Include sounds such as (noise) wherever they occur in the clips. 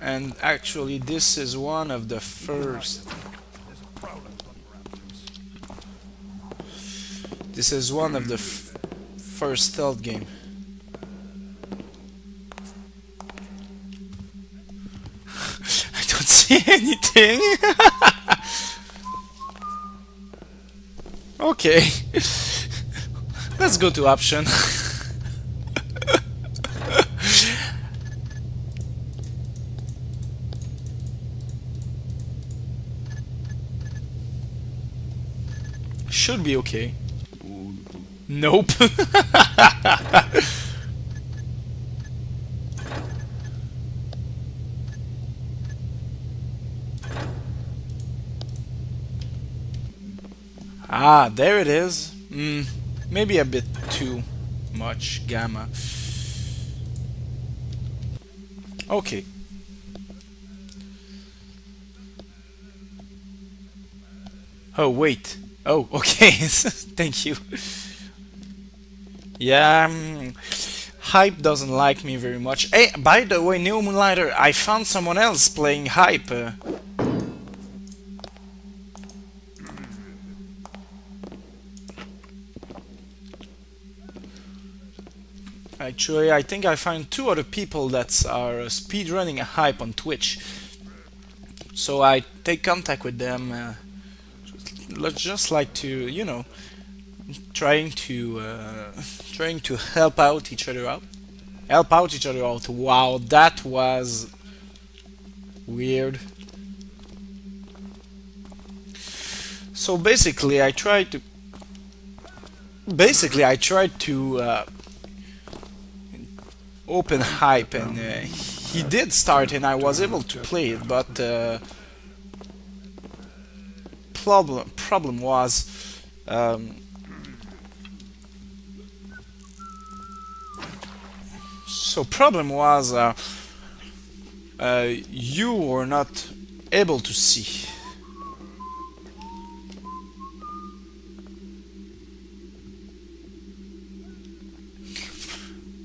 and actually this is one of the first. This is one of the first stealth game. (laughs) I don't see (laughs) anything. (laughs) Okay. Let's go to option Should be okay. Nope. (laughs) ah, there it is. Mm, maybe a bit too much gamma. Okay. Oh, wait. Oh, (laughs) okay. Thank you. Yeah, um, Hype doesn't like me very much. Hey, by the way, New Moonlighter, I found someone else playing Hype. Uh, Actually, I think I found two other people that are speedrunning hype on Twitch. So I take contact with them. Uh, just like to, you know, trying to uh, trying to help out each other out. Help out each other out. Wow, that was weird. So basically, I tried to. Basically, I tried to uh, open hype, and uh, he did start, and I was able to play it, but. Problem problem was um, so problem was uh, uh, you were not able to see.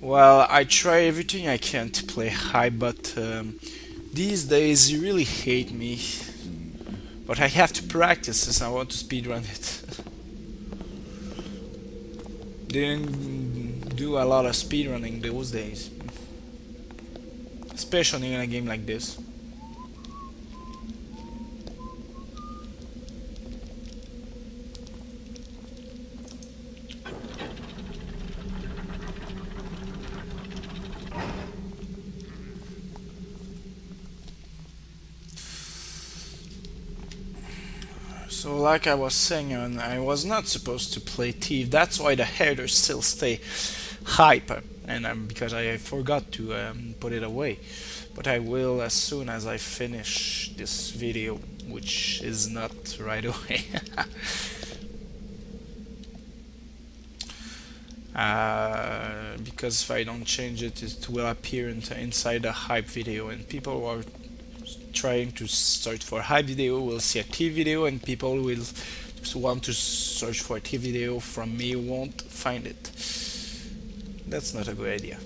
Well I try everything I can to play high but um, these days you really hate me but I have to practice since I want to speedrun it. (laughs) Didn't do a lot of speedrunning those days. Especially in a game like this. So like I was saying, I was not supposed to play Thief. That's why the headers still stay hyper, and um, because I forgot to um, put it away. But I will as soon as I finish this video, which is not right (laughs) away. uh, because if I don't change it, it will appear inside the hype video, and people are trying to search for high video will see a T video and people will want to search for a T video from me won't find it. That's not a good idea.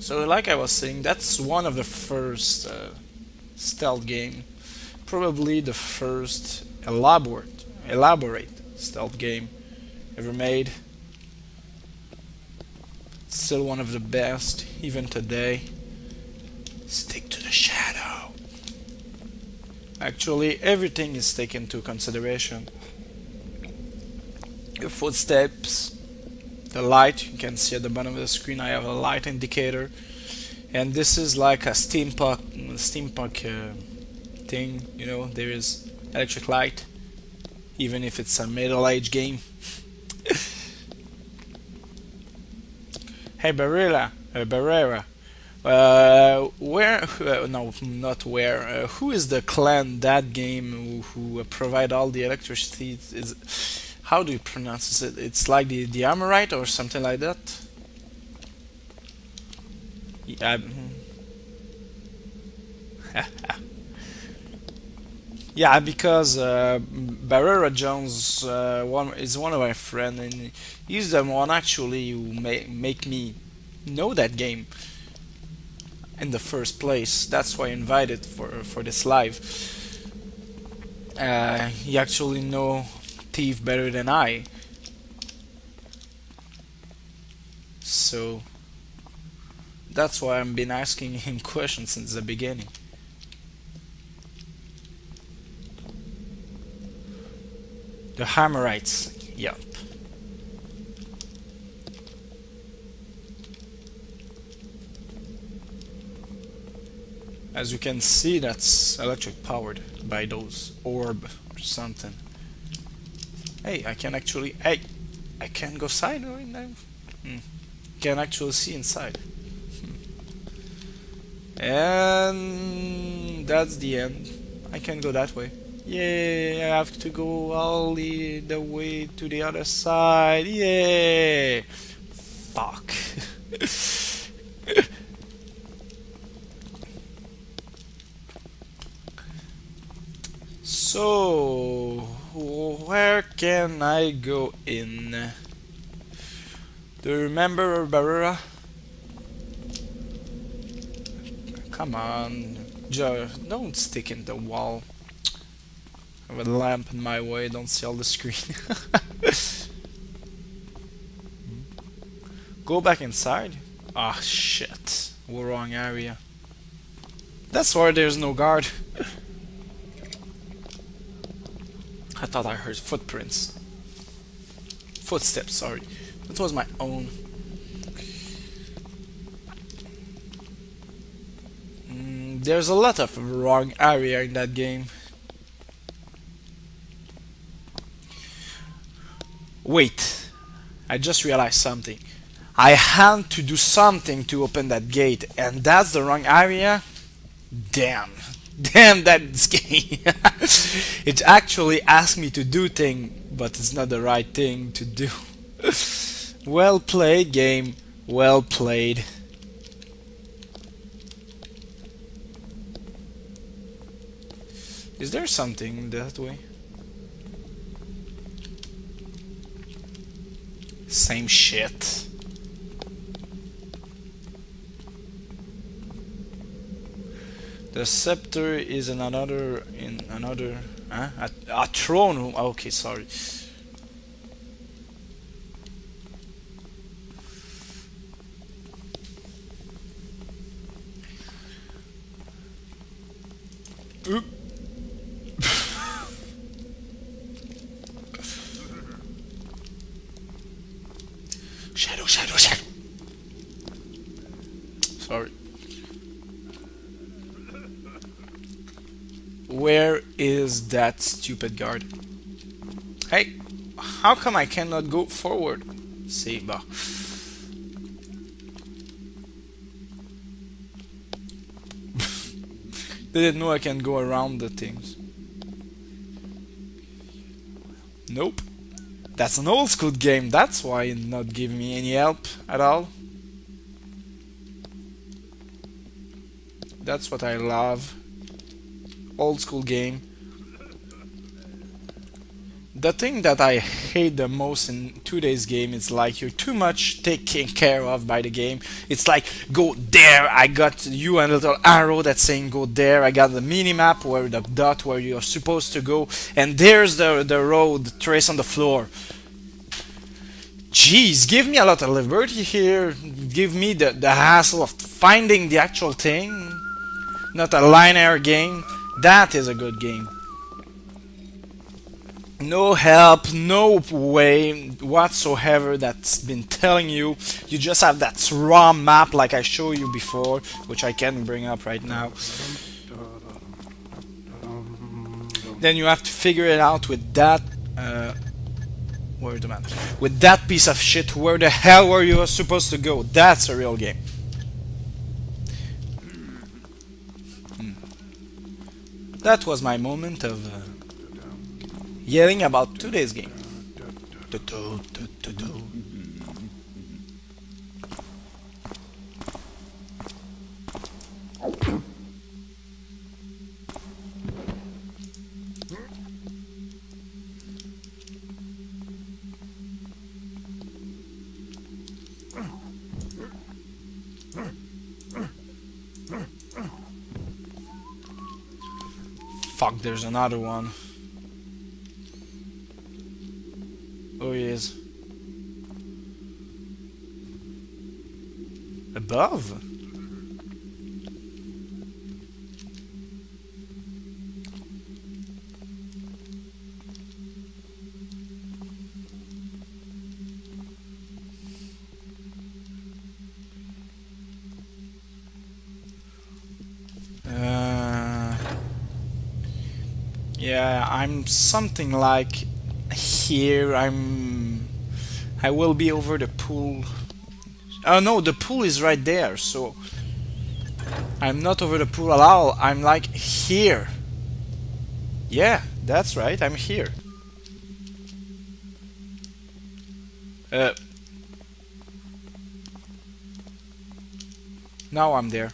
So like I was saying, that's one of the first uh, stealth game, probably the first elaborate, elaborate stealth game ever made. Still one of the best, even today. Stick to. Actually, everything is taken into consideration. Your footsteps, the light, you can see at the bottom of the screen I have a light indicator. And this is like a steampunk, steampunk uh, thing, you know, there is electric light, even if it's a middle age game. (laughs) hey Barilla, uh, Barrera, uh, where? Uh, no, not where. Uh, who is the clan that game who, who provide all the electricity? Is how do you pronounce it? It's like the the Amorite or something like that. Yeah. (laughs) yeah, because uh, Barrera Jones uh, one is one of my friends, and he's the one actually who ma make me know that game. In the first place. That's why I invited for for this live. Uh, he actually know Thief better than I. So that's why I've been asking (laughs) him questions since the beginning. The Hammerites, yep. As you can see, that's electric powered by those orb or something. Hey, I can actually... Hey! I can go side right now? Hmm. Can actually see inside. Hmm. And that's the end. I can go that way. Yay, I have to go all the, the way to the other side. Yay! Fuck. (laughs) So, where can I go in? Do you remember Barura? Come on, Joe, don't stick in the wall. I have a lamp in my way, don't see all the screen. (laughs) go back inside? Ah, shit. Wrong area. That's why there's no guard. (laughs) I thought I heard footprints. Footsteps, sorry. That was my own. Mm, there's a lot of wrong area in that game. Wait, I just realized something. I had to do something to open that gate, and that's the wrong area? Damn. (laughs) Damn that game. (laughs) it actually asked me to do thing, but it's not the right thing to do. (laughs) well played game, well played. Is there something that way? Same shit. The scepter is another in another huh? a, a throne room. Ah, okay, sorry. Oop. shadow, shadow, shadow. Sorry. Where is that stupid guard? Hey, how come I cannot go forward? See, bah. (laughs) Didn't know I can go around the things. Nope. That's an old school game, that's why not giving me any help at all. That's what I love old school game. The thing that I hate the most in today's game is like you're too much taken care of by the game. It's like go there, I got you a little arrow that's saying go there, I got the mini map where the dot where you're supposed to go, and there's the the road trace on the floor. Jeez, give me a lot of liberty here. Give me the, the hassle of finding the actual thing. Not a linear game. That is a good game. No help, no way whatsoever that's been telling you. You just have that raw map like I showed you before, which I can bring up right now. Then you have to figure it out with that uh, the map? With that piece of shit, where the hell were you supposed to go? That's a real game. That was my moment of uh, yelling about today's game. Fuck, there's another one. Oh, he is. Above? Yeah, I'm something like here. I'm. I will be over the pool. Oh no, the pool is right there, so I'm not over the pool at all. I'm like here. Yeah, that's right. I'm here. Uh, now I'm there.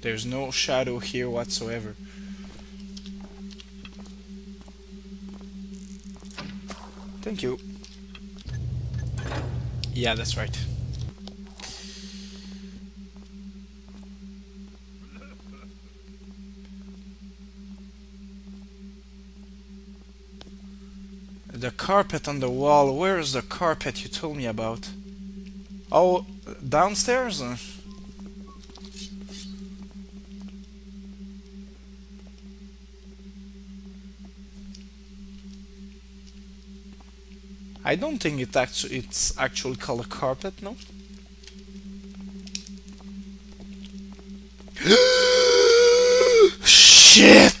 There's no shadow here whatsoever. Thank you. Yeah, that's right. The carpet on the wall. Where is the carpet you told me about? Oh, downstairs? I don't think it actually it's actually called a carpet, no? (gasps) Shit!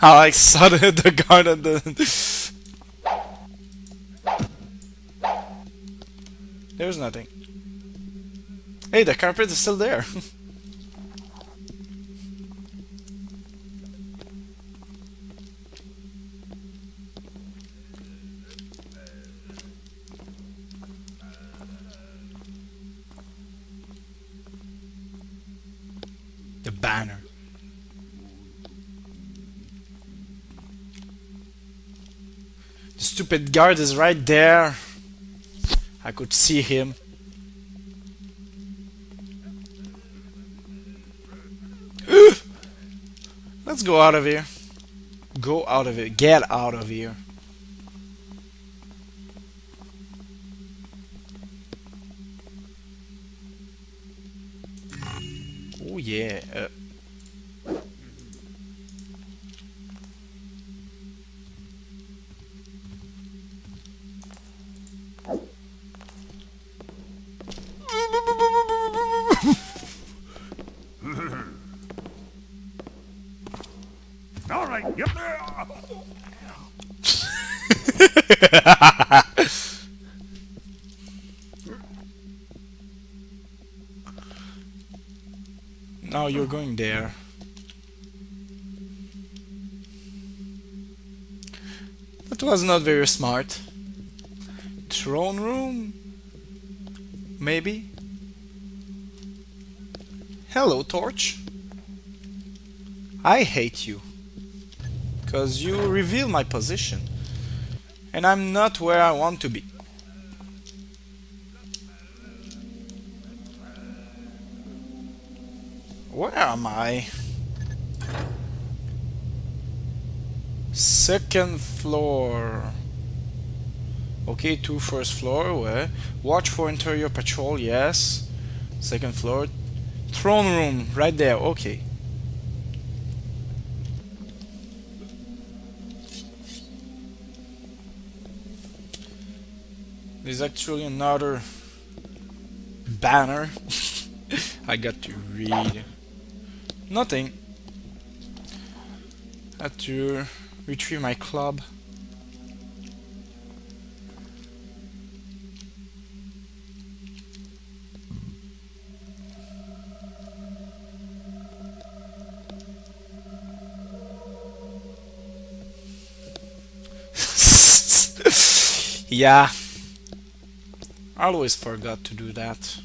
I like saw the, the (laughs) There's nothing. Hey, the carpet is still there. (laughs) banner. The stupid guard is right there. I could see him. (gasps) Let's go out of here. Go out of it. Get out of here. Oh yeah. Uh. (laughs) now you're going there. That was not very smart. Throne room? Maybe? Hello, Torch. I hate you. Because you reveal my position. And I'm not where I want to be. Where am I? Second floor. Okay, two first floor. Where? Watch for interior patrol. Yes. Second floor. Throne room. Right there. Okay. There's actually another banner. (laughs) I got to read. Nothing. Had to retrieve my club. (laughs) yeah. I always forgot to do that.